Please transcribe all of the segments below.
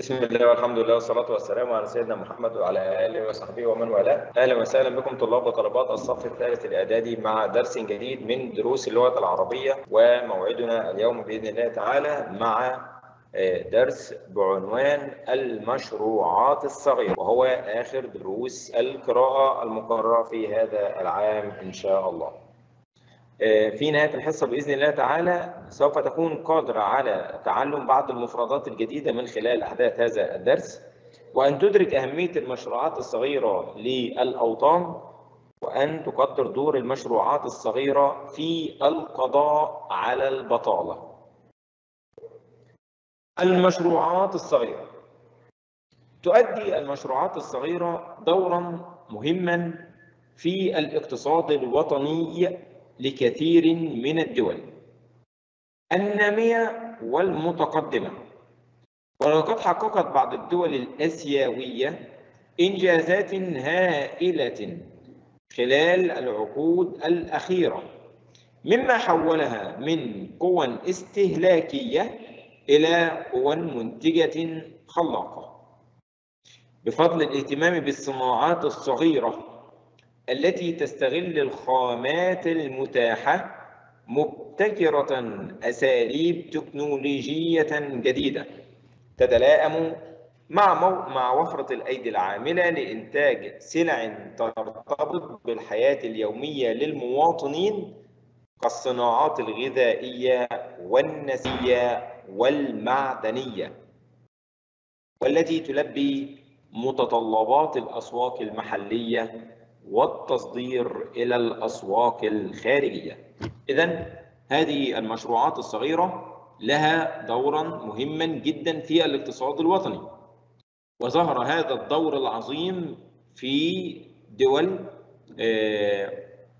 بسم الله والحمد لله والصلاة والسلام على سيدنا محمد وعلى آله وصحبه ومن والاه. أهلا وسهلا بكم طلاب وطلبات الصف الثالث الإعدادي مع درس جديد من دروس اللغة العربية وموعدنا اليوم بإذن الله تعالى مع درس بعنوان المشروعات الصغيرة وهو آخر دروس القراءة المقررة في هذا العام إن شاء الله. في نهاية الحصة بإذن الله تعالى سوف تكون قادرة على تعلم بعض المفردات الجديدة من خلال أحداث هذا الدرس. وأن تدرك أهمية المشروعات الصغيرة للأوطان وأن تقدر دور المشروعات الصغيرة في القضاء على البطالة. المشروعات الصغيرة. تؤدي المشروعات الصغيرة دورا مهما في الاقتصاد الوطني لكثير من الدول. النامية والمتقدمة. ولقد حققت بعض الدول الآسيوية إنجازات هائلة خلال العقود الأخيرة مما حولها من قوى استهلاكية إلى قوى منتجة خلاقة. بفضل الاهتمام بالصناعات الصغيرة التي تستغل الخامات المتاحة مبتكرة أساليب تكنولوجية جديدة تتلائم مع مو... مع وفرة الأيدي العاملة لإنتاج سلع ترتبط بالحياة اليومية للمواطنين كالصناعات الغذائية والنسية والمعدنية والتي تلبي متطلبات الأسواق المحلية والتصدير إلى الأسواق الخارجية. إذا هذه المشروعات الصغيرة لها دورا مهما جدا في الاقتصاد الوطني. وظهر هذا الدور العظيم في دول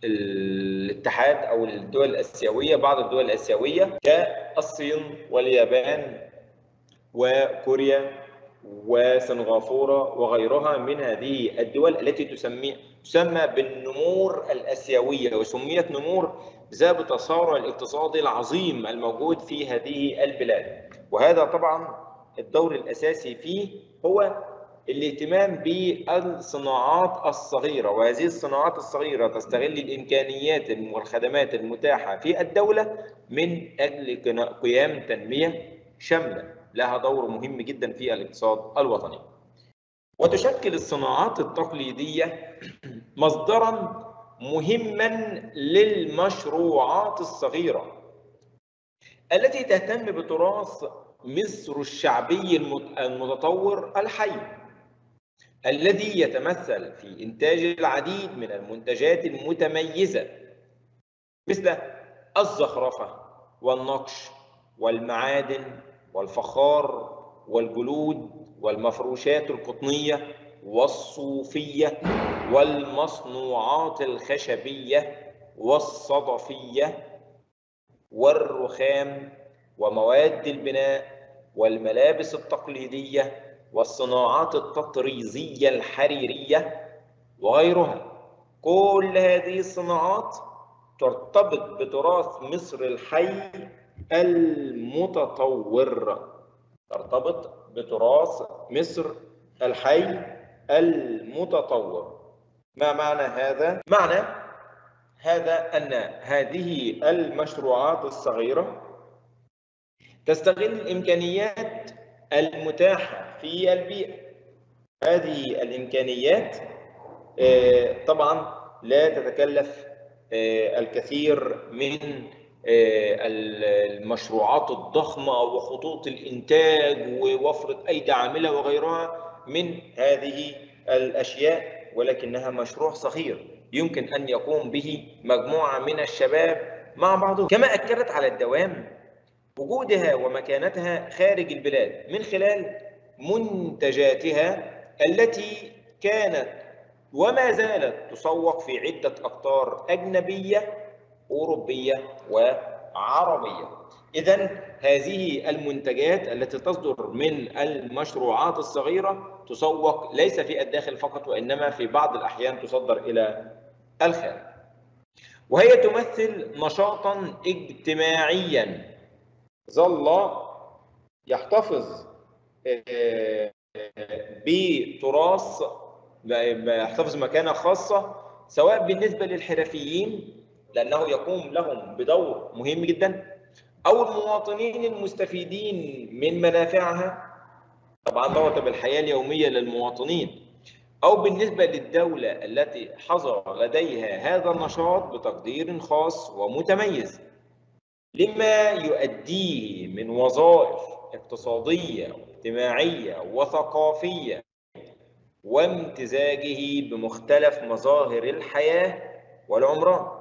الاتحاد أو الدول الآسيوية بعض الدول الآسيوية كالصين واليابان وكوريا وسنغافورة وغيرها من هذه الدول التي تسمي تسمى بالنمور الآسيوية وسميت نمور بسبب التسارع الاقتصادي العظيم الموجود في هذه البلاد. وهذا طبعا الدور الأساسي فيه هو الاهتمام بالصناعات الصغيرة. وهذه الصناعات الصغيرة تستغل الإمكانيات والخدمات المتاحة في الدولة من أجل قيام تنمية شاملة. لها دور مهم جدا في الاقتصاد الوطني. وتشكل الصناعات التقليدية مصدرا مهما للمشروعات الصغيرة التي تهتم بتراث مصر الشعبي المتطور الحي الذي يتمثل في إنتاج العديد من المنتجات المتميزة مثل الزخرفة والنقش والمعادن والفخار والجلود والمفروشات القطنية والصوفية والمصنوعات الخشبية والصدفية والرخام ومواد البناء والملابس التقليدية والصناعات التطريزية الحريرية وغيرها. كل هذه الصناعات ترتبط بتراث مصر الحي المتطور ترتبط بتراث مصر الحي المتطور ما معنى هذا؟ معنى هذا أن هذه المشروعات الصغيرة تستغل الإمكانيات المتاحة في البيئة هذه الإمكانيات طبعا لا تتكلف الكثير من المشروعات الضخمة وخطوط الإنتاج ووفرة أيدي عاملة وغيرها من هذه الأشياء ولكنها مشروع صغير يمكن أن يقوم به مجموعة من الشباب مع بعضهم. كما أكدت على الدوام وجودها ومكانتها خارج البلاد من خلال منتجاتها التي كانت وما زالت تسوق في عدة أقطار أجنبية أوروبية وعربية. إذا هذه المنتجات التي تصدر من المشروعات الصغيرة تسوق ليس في الداخل فقط وإنما في بعض الأحيان تصدر إلى الخارج. وهي تمثل نشاطا اجتماعيا. ظل يحتفظ بتراث يحتفظ مكانة خاصة سواء بالنسبة للحرفيين لأنه يقوم لهم بدور مهم جدا. أو المواطنين المستفيدين من منافعها. طبعا دوت بالحياة اليومية للمواطنين. أو بالنسبة للدولة التي حظر لديها هذا النشاط بتقدير خاص ومتميز. لما يؤديه من وظائف اقتصادية واجتماعيه وثقافية وامتزاجه بمختلف مظاهر الحياة والعمران.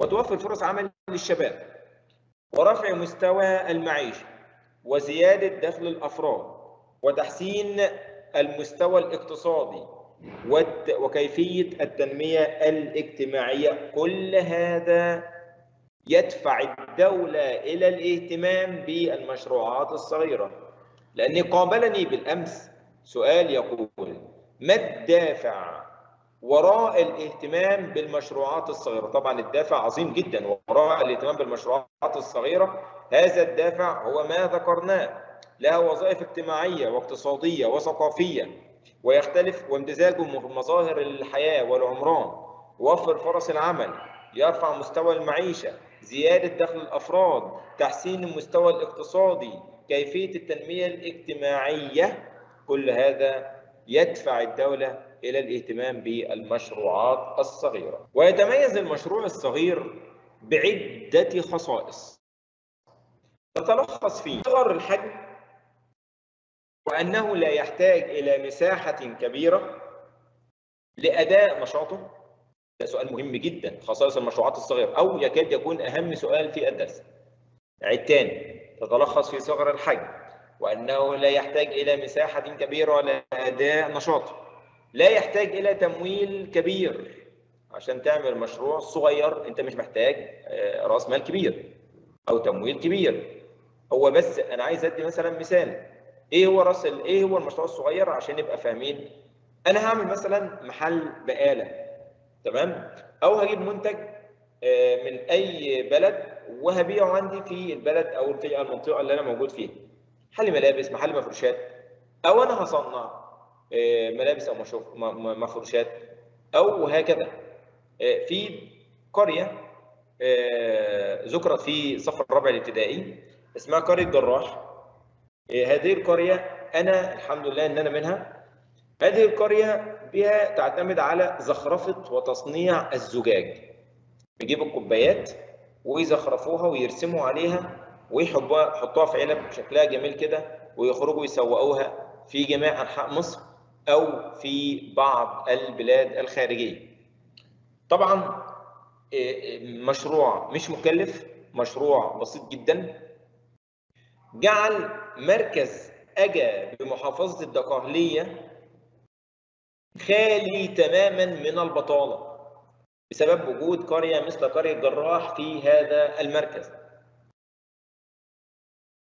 وتوفر فرص عمل للشباب ورفع مستوى المعيشة وزيادة دخل الأفراد وتحسين المستوى الاقتصادي وكيفية التنمية الاجتماعية. كل هذا يدفع الدولة إلى الاهتمام بالمشروعات الصغيرة. لأني قابلني بالأمس سؤال يقول ما الدافع وراء الاهتمام بالمشروعات الصغيرة. طبعا الدافع عظيم جدا وراء الاهتمام بالمشروعات الصغيرة. هذا الدافع هو ما ذكرناه لها وظائف اجتماعية واقتصادية وثقافية ويختلف وامتزاجه مظاهر الحياة والعمران. يوفر فرص العمل يرفع مستوى المعيشة زيادة دخل الأفراد تحسين المستوى الاقتصادي كيفية التنمية الاجتماعية. كل هذا يدفع الدولة إلى الاهتمام بالمشروعات الصغيرة. ويتميز المشروع الصغير بعدة خصائص. تتلخص في صغر الحجم وأنه لا يحتاج إلى مساحة كبيرة لأداء نشاطه. ده سؤال مهم جدا خصائص المشروعات الصغيرة. أو يكاد يكون أهم سؤال في الدرس. عيد تاني تتلخص في صغر الحجم وأنه لا يحتاج إلى مساحة كبيرة لأداء نشاطه. لا يحتاج إلى تمويل كبير عشان تعمل مشروع صغير أنت مش محتاج رأس مال كبير أو تمويل كبير. هو بس أنا عايز أدي مثلا مثال. إيه هو رأس إيه هو المشروع الصغير عشان نبقى فاهمين؟ أنا هعمل مثلا محل بقالة تمام؟ أو هجيب منتج من أي بلد وهبيعه عندي في البلد أو في المنطقة اللي أنا موجود فيها. محل ملابس محل مفروشات. أو أنا هصنع. ملابس أو مفروشات أو هكذا. في قرية ذكرت في الصف الرابع الابتدائي اسمها قرية جراح. هذه القرية أنا الحمد لله إن أنا منها. هذه القرية بها تعتمد على زخرفة وتصنيع الزجاج. بيجيبوا الكوبايات ويزخرفوها ويرسموا عليها ويحطوها في علب شكلها جميل كده ويخرجوا يسوقوها في جميع أنحاء مصر. أو في بعض البلاد الخارجية. طبعا مشروع مش مكلف مشروع بسيط جدا جعل مركز أجا بمحافظة الدقهليه خالي تماما من البطالة بسبب وجود قرية مثل قرية جراح في هذا المركز.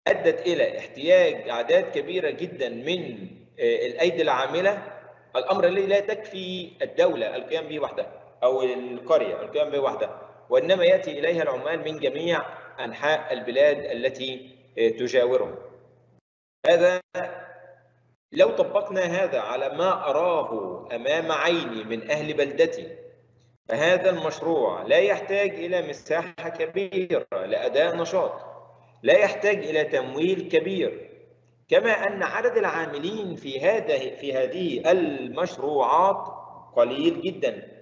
أدت إلى احتياج أعداد كبيرة جدا من الأيدي العاملة الأمر الذي لا تكفي الدولة القيام به وحدها أو القرية القيام به وحدها وإنما يأتي إليها العمال من جميع أنحاء البلاد التي تجاورهم. هذا لو طبقنا هذا على ما أراه أمام عيني من أهل بلدتي فهذا المشروع لا يحتاج إلى مساحة كبيرة لأداء نشاط لا يحتاج إلى تمويل كبير كما أن عدد العاملين في هذا في هذه المشروعات قليل جدا.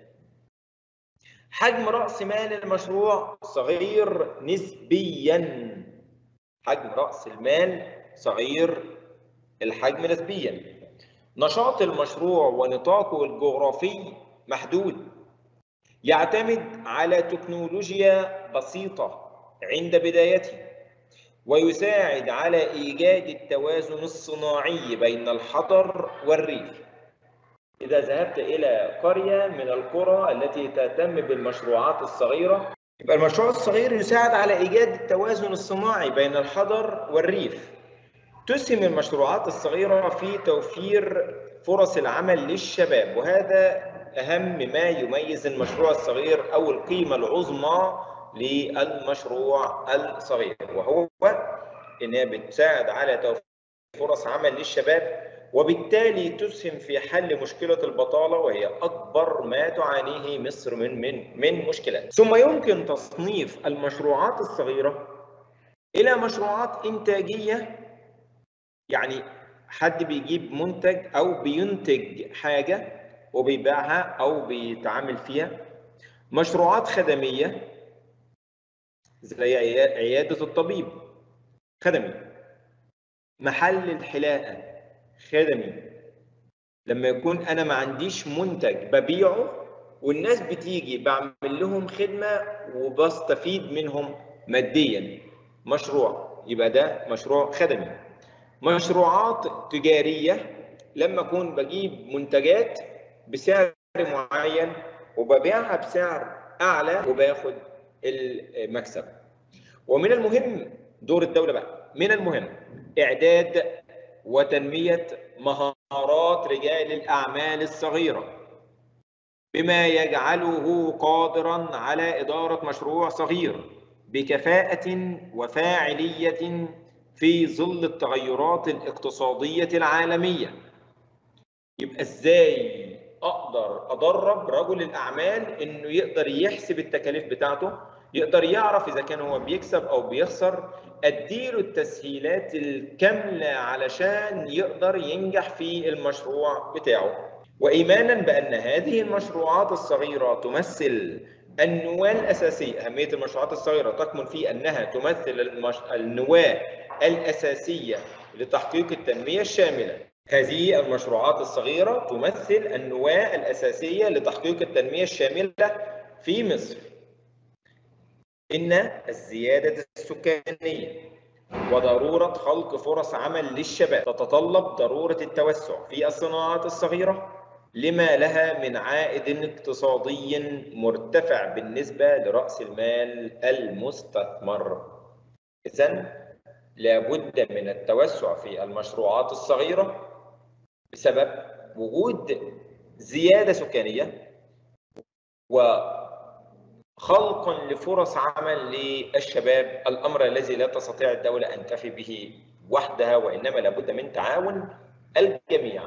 حجم رأس مال المشروع صغير نسبيا. حجم رأس المال صغير الحجم نسبيا. نشاط المشروع ونطاقه الجغرافي محدود. يعتمد على تكنولوجيا بسيطة عند بدايته. ويساعد على إيجاد التوازن الصناعي بين الحضر والريف. إذا ذهبت إلى قرية من القرى التي تهتم بالمشروعات الصغيرة يبقى المشروع الصغير يساعد على إيجاد التوازن الصناعي بين الحضر والريف. تسهم المشروعات الصغيرة في توفير فرص العمل للشباب وهذا أهم ما يميز المشروع الصغير أو القيمة العظمى للمشروع الصغير وهو انها بتساعد على فرص عمل للشباب وبالتالي تسهم في حل مشكلة البطالة وهي أكبر ما تعانيه مصر من من من مشكلات. ثم يمكن تصنيف المشروعات الصغيرة إلى مشروعات إنتاجية يعني حد بيجيب منتج أو بينتج حاجة وبيبيعها أو بيتعامل فيها. مشروعات خدمية زي عيادة الطبيب. خدمي. محل الحلاقة. خدمي. لما يكون أنا ما عنديش منتج ببيعه والناس بتيجي بعمل لهم خدمة وبستفيد منهم ماديا. مشروع. يبقى ده مشروع خدمي. مشروعات تجارية. لما أكون بجيب منتجات بسعر معين وببيعها بسعر أعلى وباخد المكسب. ومن المهم دور الدولة بقى. من المهم إعداد وتنمية مهارات رجال الأعمال الصغيرة بما يجعله قادرا على إدارة مشروع صغير بكفاءة وفاعلية في ظل التغيرات الاقتصادية العالمية. يبقى إزاي أقدر أدرب رجل الأعمال إنه يقدر يحسب التكاليف بتاعته يقدر يعرف إذا كان هو بيكسب أو بيخسر أديله التسهيلات الكاملة علشان يقدر ينجح في المشروع بتاعه. وإيمانا بأن هذه المشروعات الصغيرة تمثل النواة الأساسية أهمية المشروعات الصغيرة تكمن في أنها تمثل المش... النواة الأساسية لتحقيق التنمية الشاملة. هذه المشروعات الصغيرة تمثل النواة الأساسية لتحقيق التنمية الشاملة في مصر إن الزيادة السكانية وضرورة خلق فرص عمل للشباب تتطلب ضرورة التوسع في الصناعات الصغيرة لما لها من عائد اقتصادي مرتفع بالنسبة لرأس المال المستثمر. إذا لابد من التوسع في المشروعات الصغيرة بسبب وجود زيادة سكانية و خلقا لفرص عمل للشباب الأمر الذي لا تستطيع الدولة أن تفي به وحدها وإنما لابد من تعاون الجميع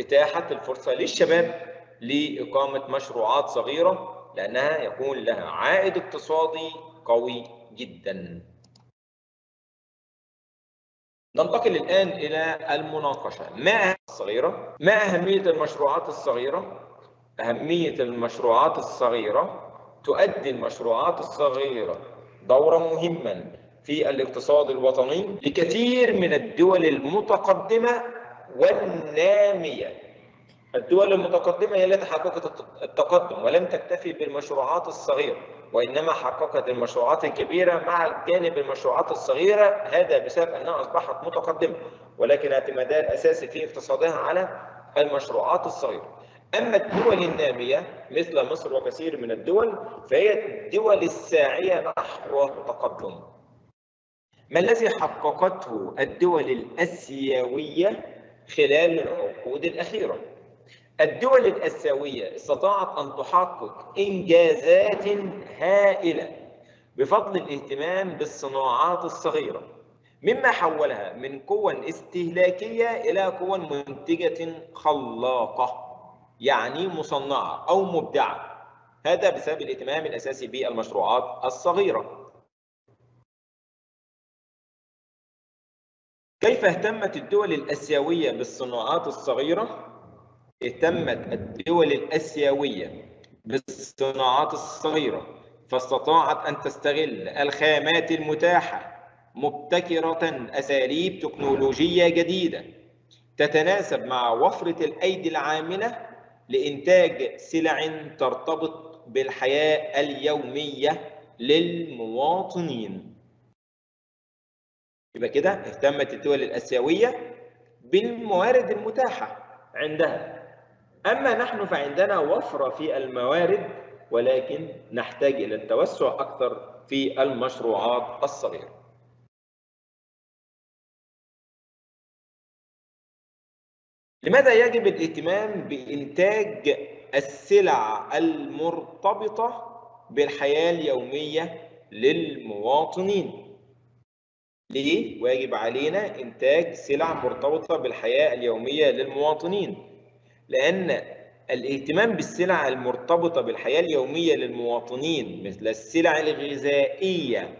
اتاحه الفرصة للشباب لإقامة مشروعات صغيرة لأنها يكون لها عائد اقتصادي قوي جدا. ننتقل الآن إلى المناقشة ما الصغيرة؟ ما أهمية المشروعات الصغيرة؟ أهمية المشروعات الصغيرة تؤدي المشروعات الصغيرة دورا مهما في الاقتصاد الوطني لكثير من الدول المتقدمة والنامية الدول المتقدمة هي التي حققت التقدم ولم تكتفي بالمشروعات الصغيرة وإنما حققت المشروعات الكبيرة مع جانب المشروعات الصغيرة. هذا بسبب أنها أصبحت متقدمة ولكن اعتمادها الأساسي في اقتصادها على المشروعات الصغيرة. أما الدول النامية مثل مصر وكثير من الدول فهي الدول الساعية نحو التقدم ما الذي حققته الدول الآسيوية خلال العقود الأخيرة؟ الدول الآسيوية استطاعت أن تحقق إنجازات هائلة بفضل الاهتمام بالصناعات الصغيرة مما حولها من قوى استهلاكية إلى قوى منتجة خلاقة يعني مصنعة أو مبدعة هذا بسبب الاهتمام الأساسي بالمشروعات الصغيرة كيف اهتمت الدول الآسيوية بالصناعات الصغيرة؟ اهتمت الدول الآسيوية بالصناعات الصغيرة فاستطاعت أن تستغل الخامات المتاحة مبتكرة أساليب تكنولوجية جديدة تتناسب مع وفرة الأيدي العاملة لإنتاج سلع ترتبط بالحياة اليومية للمواطنين. يبقى كده اهتمت الدول الآسيوية بالموارد المتاحة عندها. أما نحن فعندنا وفرة في الموارد ولكن نحتاج إلى التوسع أكثر في المشروعات الصغيرة لماذا يجب الاهتمام بإنتاج السلع المرتبطة بالحياة اليومية للمواطنين؟ ليه؟ واجب علينا إنتاج سلع مرتبطة بالحياة اليومية للمواطنين لأن الاهتمام بالسلع المرتبطة بالحياة اليومية للمواطنين مثل السلع الغذائية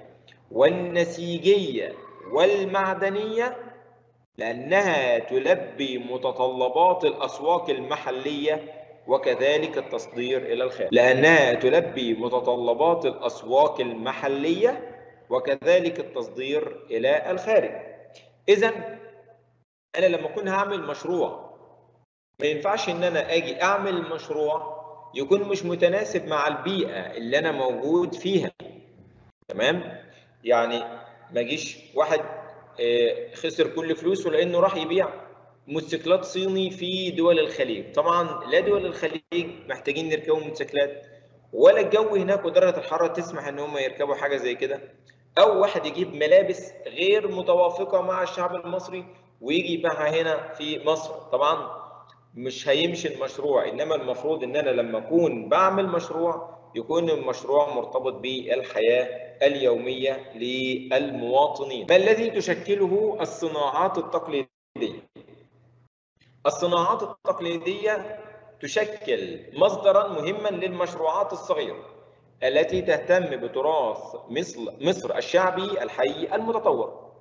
والنسيجية والمعدنية لأنها تلبي متطلبات الأسواق المحلية وكذلك التصدير إلى الخارج. لأنها تلبي متطلبات الأسواق المحلية وكذلك التصدير إلى الخارج. إذا أنا لما أكون هعمل مشروع ما ينفعش إن أنا أجي أعمل مشروع يكون مش متناسب مع البيئة اللي أنا موجود فيها. تمام؟ يعني ما يجيش واحد خسر كل فلوسه لأنه راح يبيع موتوسيكلات صيني في دول الخليج. طبعا لا دول الخليج محتاجين نركبوا موتوسيكلات ولا الجو هناك ودرجة الحرارة تسمح إن هم يركبوا حاجة زي كده. أو واحد يجيب ملابس غير متوافقة مع الشعب المصري ويجي يبيعها هنا في مصر. طبعا مش هيمشي المشروع إنما المفروض إن أنا لما أكون بعمل مشروع يكون المشروع مرتبط بالحياة اليومية للمواطنين. ما الذي تشكله الصناعات التقليدية؟ الصناعات التقليدية تشكل مصدرا مهما للمشروعات الصغيرة التي تهتم بتراث مصر مصر الشعبي الحي المتطور.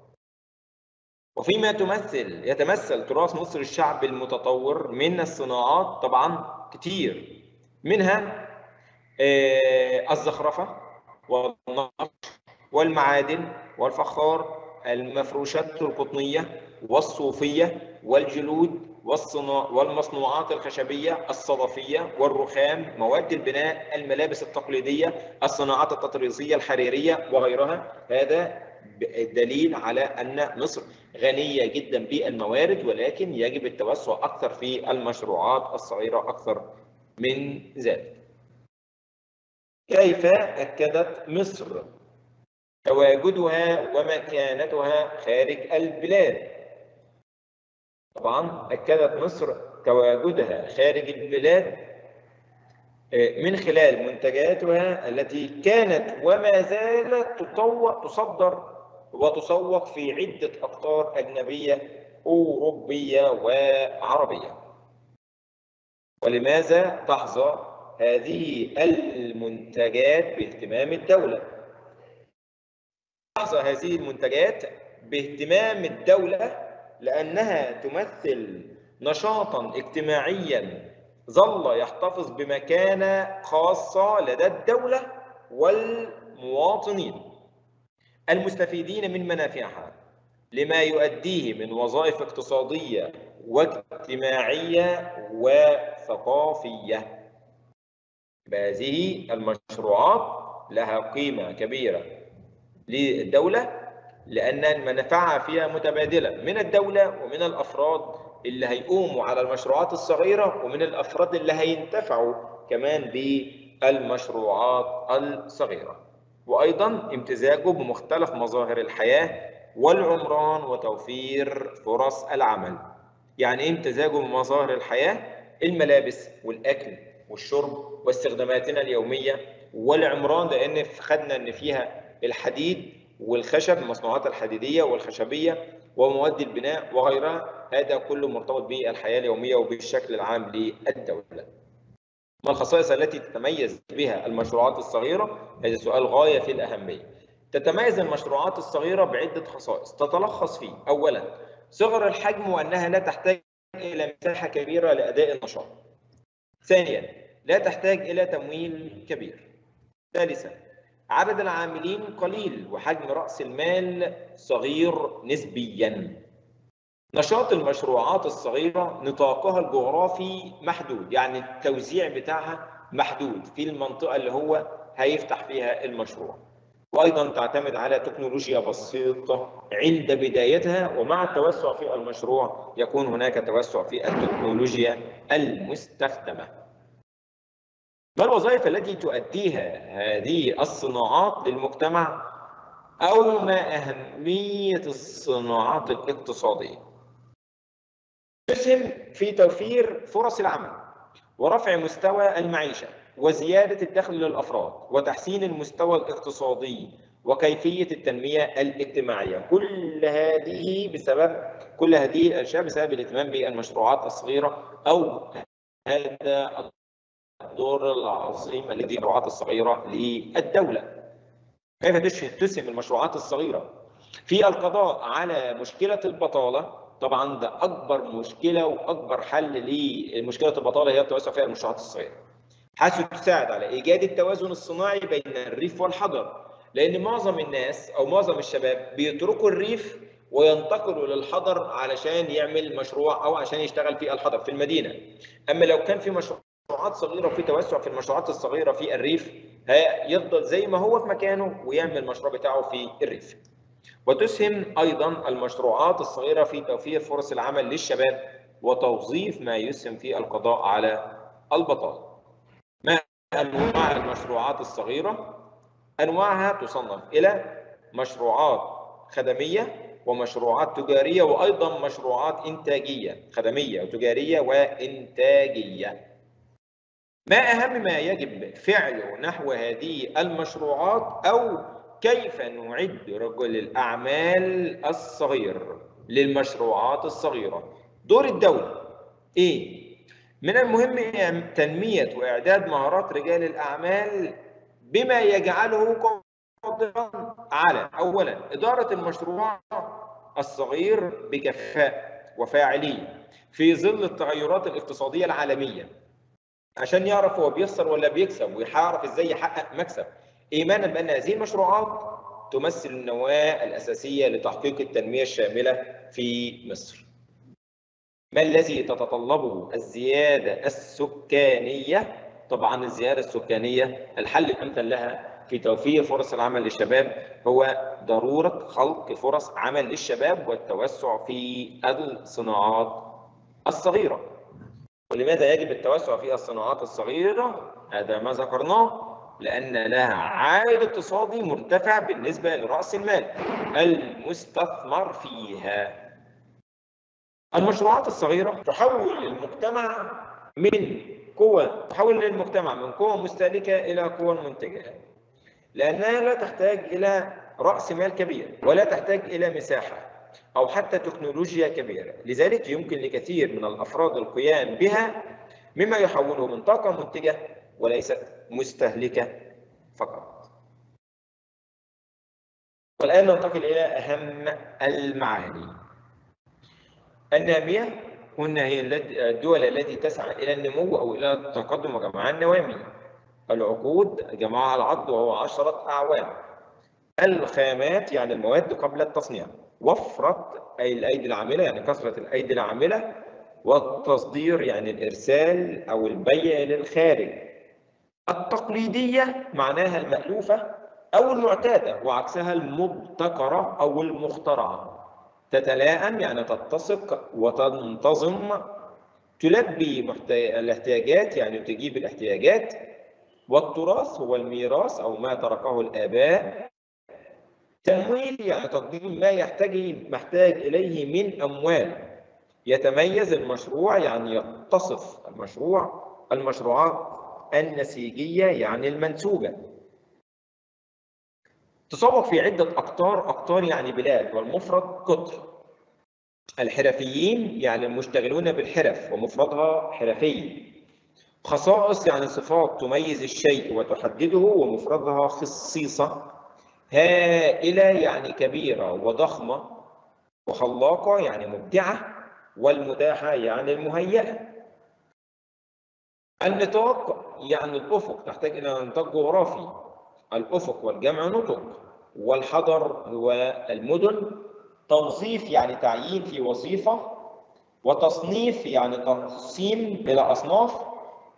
وفيما تمثل يتمثل تراث مصر الشعبي المتطور من الصناعات طبعا كتير منها الزخرفة والنقش والمعادن والفخار المفروشات القطنية والصوفية والجلود والصناع والمصنوعات الخشبية الصدفية والرخام مواد البناء الملابس التقليدية الصناعات التطريزية الحريرية وغيرها. هذا دليل على أن مصر غنية جدا بالموارد ولكن يجب التوسع أكثر في المشروعات الصغيرة أكثر من ذلك. كيف أكدت مصر تواجدها ومكانتها خارج البلاد؟ طبعا أكدت مصر تواجدها خارج البلاد من خلال منتجاتها التي كانت وما زالت تطوق تصدر وتسوق في عدة أقطار أجنبية أوروبية وعربية. ولماذا تحظى هذه المنتجات باهتمام الدولة؟ تحظى هذه المنتجات باهتمام الدولة لأنها تمثل نشاطا اجتماعيا ظل يحتفظ بمكانة خاصة لدى الدولة والمواطنين المستفيدين من منافعها لما يؤديه من وظائف اقتصادية واجتماعية وثقافية. هذه المشروعات لها قيمة كبيرة للدولة لأن منافعها فيها متبادلة من الدولة ومن الأفراد اللي هيقوموا على المشروعات الصغيرة ومن الأفراد اللي هينتفعوا كمان بالمشروعات الصغيرة. وأيضا امتزاجه بمختلف مظاهر الحياة والعمران وتوفير فرص العمل. يعني إيه امتزاجه بمظاهر الحياة؟ الملابس والأكل والشرب واستخداماتنا اليومية والعمران لأن خدنا إن فيها الحديد والخشب المصنوعات الحديدية والخشبية ومواد البناء وغيرها هذا كله مرتبط بالحياة اليومية وبالشكل العام للدولة. ما الخصائص التي تتميز بها المشروعات الصغيرة؟ هذا سؤال غاية في الأهمية. تتميز المشروعات الصغيرة بعدة خصائص تتلخص في أولا صغر الحجم وأنها لا تحتاج إلى مساحة كبيرة لأداء النشاط. ثانيا لا تحتاج إلى تمويل كبير. ثالثا عدد العاملين قليل وحجم رأس المال صغير نسبيا. نشاط المشروعات الصغيرة نطاقها الجغرافي محدود يعني التوزيع بتاعها محدود في المنطقة اللي هو هيفتح فيها المشروع. وأيضا تعتمد على تكنولوجيا بسيطة عند بدايتها ومع التوسع في المشروع يكون هناك توسع في التكنولوجيا المستخدمة. ما الوظائف التي تؤديها هذه الصناعات للمجتمع أو ما أهمية الصناعات الاقتصادية؟ تسهم في توفير فرص العمل ورفع مستوى المعيشة وزيادة الدخل للأفراد وتحسين المستوى الاقتصادي وكيفية التنمية الاجتماعية كل هذه بسبب كل هذه الأشياء بسبب الاهتمام بالمشروعات الصغيرة أو هذا الدور العظيم الذي المشروعات الصغيرة للدولة. كيف تسهم المشروعات الصغيرة؟ في القضاء على مشكلة البطالة. طبعا ده أكبر مشكلة وأكبر حل لمشكلة البطالة هي التوسع في المشروعات الصغيرة. حيث تساعد على إيجاد التوازن الصناعي بين الريف والحضر لأن معظم الناس أو معظم الشباب بيتركوا الريف وينتقلوا للحضر علشان يعمل مشروع أو عشان يشتغل في الحضر في المدينة. أما لو كان في مشروعات صغيرة وفي توسع في المشروعات الصغيرة في الريف هيفضل زي ما هو في مكانه ويعمل المشروع بتاعه في الريف. وتسهم أيضا المشروعات الصغيرة في توفير فرص العمل للشباب وتوظيف ما يسهم في القضاء على البطالة. ما أنواع المشروعات الصغيرة؟ أنواعها تصنف إلى مشروعات خدمية ومشروعات تجارية وأيضا مشروعات إنتاجية خدمية وتجارية وإنتاجية. ما أهم ما يجب فعله نحو هذه المشروعات أو كيف نعد رجل الأعمال الصغير للمشروعات الصغيرة؟ دور الدولة. إيه؟ من المهم تنمية وإعداد مهارات رجال الأعمال بما يجعله قادرا على أولا إدارة المشروع الصغير بكفاءة وفاعلية في ظل التغيرات الاقتصادية العالمية. عشان يعرف هو بيخسر ولا بيكسب ويعرف إزاي يحقق مكسب ايمانا بأن هذه المشروعات تمثل النواة الأساسية لتحقيق التنمية الشاملة في مصر. ما الذي تتطلبه الزيادة السكانية؟ طبعا الزيادة السكانية الحل الأمثل لها في توفير فرص العمل للشباب هو ضرورة خلق فرص عمل للشباب والتوسع في الصناعات الصغيرة. ولماذا يجب التوسع في الصناعات الصغيرة؟ هذا ما ذكرناه لأن لها عائد اقتصادي مرتفع بالنسبة لرأس المال المستثمر فيها المشروعات الصغيرة تحول المجتمع من قوة تحول المجتمع من قوة مستهلكة إلى قوة منتجة لأنها لا تحتاج إلى رأس مال كبير ولا تحتاج إلى مساحة أو حتى تكنولوجيا كبيرة. لذلك يمكن لكثير من الأفراد القيام بها مما يحوله من طاقة منتجة وليست مستهلكة فقط. والآن ننتقل إلى أهم المعاني. النامية قلنا هي الدول التي تسعى إلى النمو أو إلى التقدم وجمعها النوامي. العقود جمعها العقد وهو عشرة أعوام. الخامات يعني المواد قبل التصنيع. وفرة أي الأيدي العاملة يعني كثرة الأيدي العاملة والتصدير يعني الإرسال أو البيع للخارج. التقليدية معناها المألوفة أو المعتادة وعكسها المبتكرة أو المخترعة. تتلائم يعني تتسق وتنتظم. تلبي الاحتياجات يعني تجيب الاحتياجات. والتراث هو الميراث أو ما تركه الآباء. تمويل يعني تقديم ما يحتاج محتاج إليه من أموال. يتميز المشروع يعني يتصف المشروع المشروعات النسيجية يعني المنسوجة. تسوق في عدة أقطار أقطار يعني بلاد والمفرد قطر. الحرفيين يعني المشتغلون بالحرف ومفردها حرفي. خصائص يعني صفات تميز الشيء وتحدده ومفردها خصيصة. هائلة يعني كبيرة وضخمة وخلاقة يعني مبدعة والمتاحة يعني المهيئة. النطاق يعني الأفق تحتاج إلى نطاق جغرافي. الأفق والجمع نطق والحضر هو المدن. توظيف يعني تعيين في وظيفة وتصنيف يعني تقسيم إلى أصناف.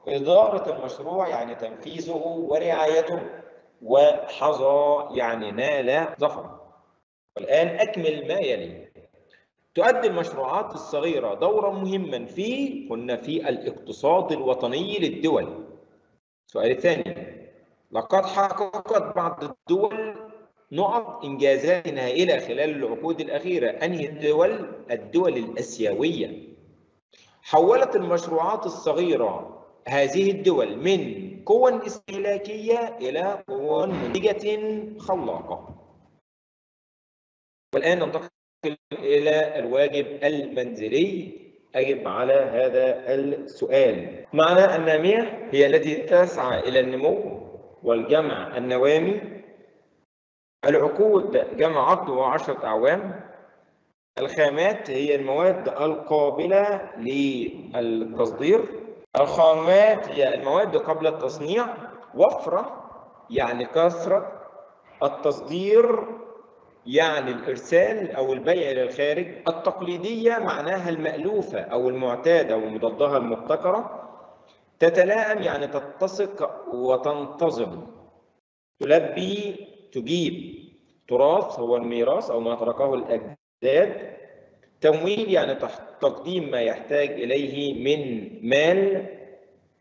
إدارة المشروع يعني تنفيذه ورعايته. وحظى يعني نال ظفر والآن أكمل ما يلي. تؤدي المشروعات الصغيرة دورا مهما في قلنا في الاقتصاد الوطني للدول. السؤال الثاني. لقد حققت بعض الدول نقط إنجازات هائلة خلال العقود الأخيرة. أنهي الدول؟ الدول الأسيوية. حولت المشروعات الصغيرة هذه الدول من قوى استهلاكية إلى قوى منتجة خلاقة. والآن ننتقل إلى الواجب المنزلي. أجب على هذا السؤال. معنى النامية هي التي تسعى إلى النمو والجمع النوامي. العقود جمع عقد وعشرة أعوام. الخامات هي المواد القابلة للتصدير. الخامات هي المواد قبل التصنيع وفرة يعني كثرة التصدير يعني الإرسال أو البيع إلى الخارج التقليدية معناها المألوفة أو المعتادة ومضادها المبتكرة تتلائم يعني تتسق وتنتظم. تلبي تجيب. تراث هو الميراث أو ما تركه الأجداد تمويل يعني تقديم ما يحتاج إليه من مال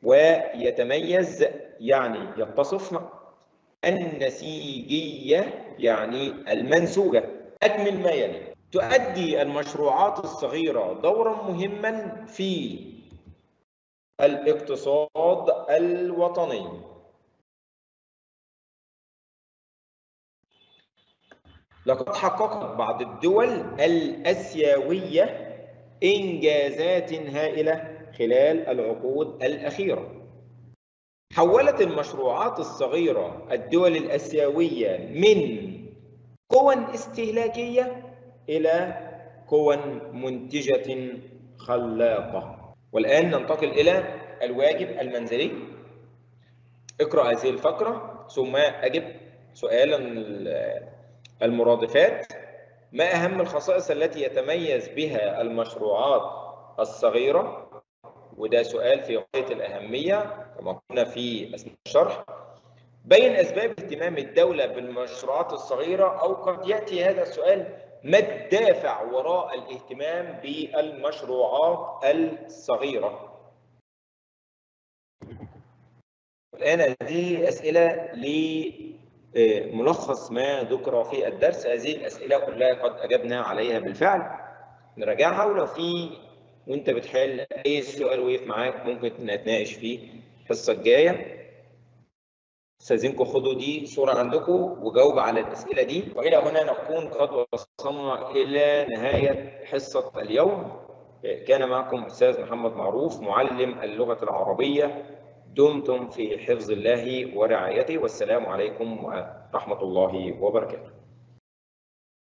ويتميز يعني يتصف النسيجية يعني المنسوجة. أكمل ما يلي. تؤدي المشروعات الصغيرة دورا مهما في الاقتصاد الوطني. لقد حققت بعض الدول الآسيوية إنجازات هائلة خلال العقود الأخيرة. حولت المشروعات الصغيرة الدول الآسيوية من قوى استهلاكية إلى قوى منتجة خلاقة. والآن ننتقل إلى الواجب المنزلي. اقرأ هذه الفقرة ثم أجب سؤالا المرادفات ما أهم الخصائص التي يتميز بها المشروعات الصغيرة؟ وده سؤال في غاية الأهمية كما قلنا في أثناء الشرح. بين أسباب اهتمام الدولة بالمشروعات الصغيرة أو قد يأتي هذا السؤال ما الدافع وراء الاهتمام بالمشروعات الصغيرة؟ الآن هذه أسئلة لملخص ما ذكر في الدرس. هذه الأسئلة كلها قد أجبنا عليها بالفعل. نراجعها ولو في وأنت بتحل أي سؤال وقف معاك ممكن نتناقش فيه الحصه الجاية. أستاذنكم خدوا دي صورة عندكم وجاوب على الأسئلة دي. وإلى هنا نكون قد وصلنا إلى نهاية حصة اليوم. كان معكم أستاذ محمد معروف معلم اللغة العربية. دمتم في حفظ الله ورعايته والسلام عليكم ورحمة الله وبركاته.